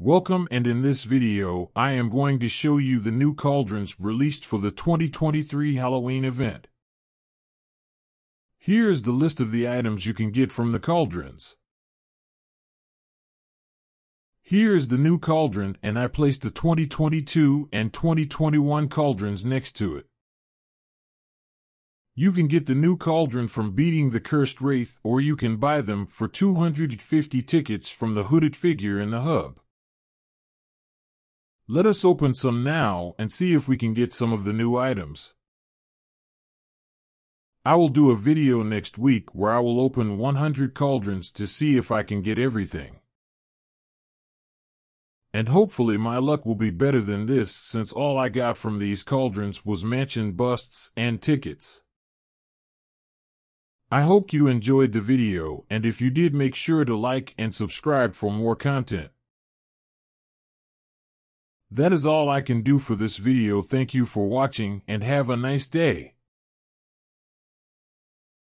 Welcome and in this video, I am going to show you the new cauldrons released for the 2023 Halloween event. Here is the list of the items you can get from the cauldrons. Here is the new cauldron and I placed the 2022 and 2021 cauldrons next to it. You can get the new cauldron from Beating the Cursed Wraith or you can buy them for 250 tickets from the hooded figure in the hub. Let us open some now and see if we can get some of the new items. I will do a video next week where I will open 100 cauldrons to see if I can get everything. And hopefully my luck will be better than this since all I got from these cauldrons was mansion busts and tickets. I hope you enjoyed the video and if you did make sure to like and subscribe for more content. That is all I can do for this video. Thank you for watching and have a nice day.